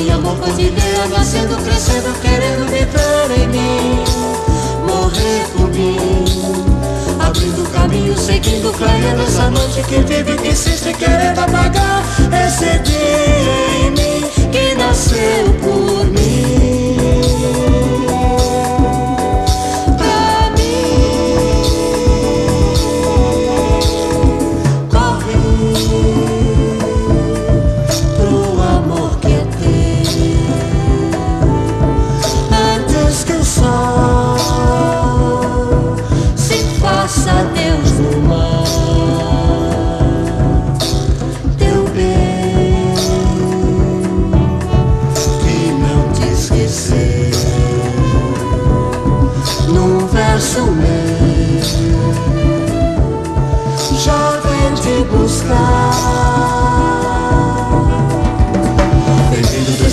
e amor cotidiano nascendo, crescendo, querendo viver em mim, morrer por mim, abrindo caminho, seguindo, clareando essa noite que vive, que insiste, querendo apagar.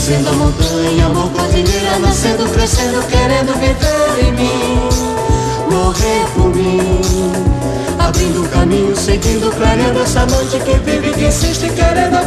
Descendo a montanha, amor cordilheira Nascendo, crescendo, querendo viver em mim. Morrer por mim. Abrindo caminho, seguindo, clareando essa noite que vive, que insiste, querendo